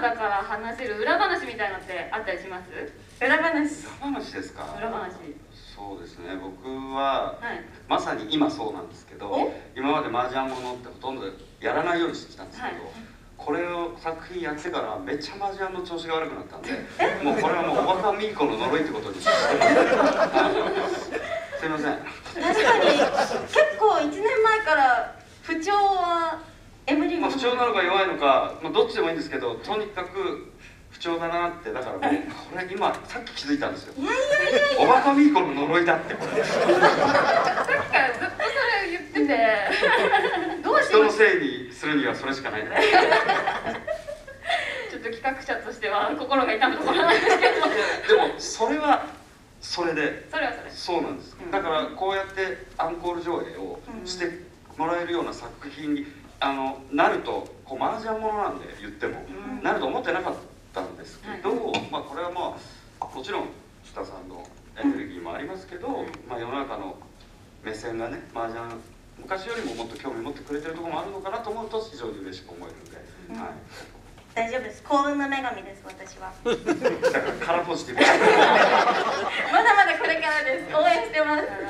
今だから話せる裏話みたいのってあったりします？裏話？裏話ですか？裏話。そうですね。僕ははい。まさに今そうなんですけどお？今まで麻雀ものってほとんどやらないようにしてきたんですけど、はい。これを作品やってからめっちゃ麻雀の調子が悪くなったんでもうこれはもうおばかみーこの呪いってことにしてす。いません。確かに結構1年前から不調は不調なのか弱いのか、まあ、どっちでもいいんですけどとにかく不調だなってだからもうこれ今さっき気づいたんですよ。おばかみーこの呪いだって。これさっきからずっとそれ言ってて。どうし人のせいにするにはそれしかない ちょっと企画者としては心が痛むところなんですけど。でもそれはそれで。それはそれそうなんです。うん。だからこうやってアンコール上映をしてもらえるような作品にあのなるとこう麻雀ものなんで言っても、うん。なると思ってなかったんですけど、まあこれはまあもちろん下さんのエネルギーもありますけど、うん。まあ世の中の目線がね麻雀昔よりももっと興味持ってくれてるところもあるのかなと思うと非常に嬉しく思えるので、うん。はい、大丈夫です。幸運の女神です私は。だからカラーポジティブ。まだまだこれからです。応援してます